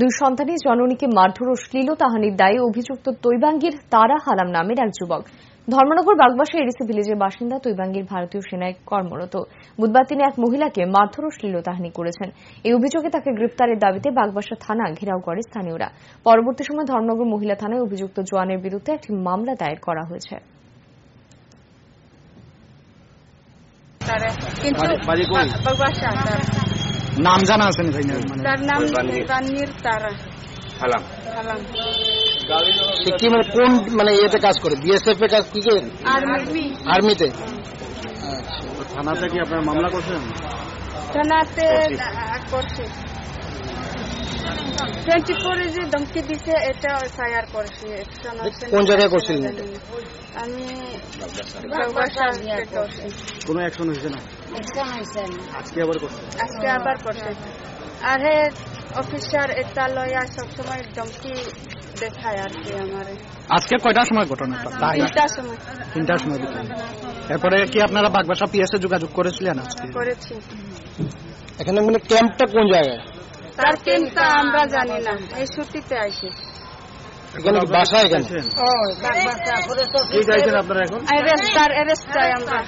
দুই সন্তানের জননীকে মারধর ও শ্লীলতাহানির দায়ে অভিযুক্ত তৈবাঙ্গীর তারা হালাম নামের এক যুবক। ধর্মনগর বাগবাসা এডিসি ভিলেজের বাসিন্দা তৈবাঙ্গীর ভারতীয় সেনায় কর্মরত। বুধবার তিনি এক মহিলাকে মারধর ও শ্লীলতাহানি করেছেন। এই অভিযোগে তাকে গ্রেপ্তারের দাবিতে বাগবাসা থানা ঘেরাও করে স্থানীয়রা। পরবর্তী সময় ধর্মনগর মহিলা থানায় অভিযুক্ত জওয়ানের বিরুদ্ধে একটি মামলা দায়ের করা হয়েছে। তারা কিন্তু নাম জানা আছে না ভাই? না মানে তার নাম রানীর তারা হালাম কি মানে কোন মানে ইয়েতে কাজ করে? বিএসএফ এ কাজ কি করে? আর্মিতে থানাতে কি আপনার মামলা করছেন? থানাতে করছে। টোয়েন্টি ফোরে যে ধমকি দিছে এটা এফআইআর করছে। কোন জায়গায় করছিলেন আমি কোনো অ্যাকশন হয়েছে না? আজকে আবার করছে? আজকে আবার করছে। আর হে অফিসার এটা লয়া সবসময় ধমকি দেখায় আর কি আমার। আজকে কয়টার সময় ঘটনাটা তিনটার সময়। তিনটার সময়। এরপরে কি আপনারা বাগবাসা পিএসএ যোগাযোগ করেছিলেন আজকে? করেছি। এখানে মানে ক্যাম্পটা কোন জায়গায়? তার চিন্তা আমরা জানি না। এই ছুটিতে আসি। এখানে কি বাসা এখানে? কি চাইছেন আপনারা এখন? চাই আমরা।